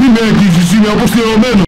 Μην με αγγίζεις, είμαι αποστηρωμένο.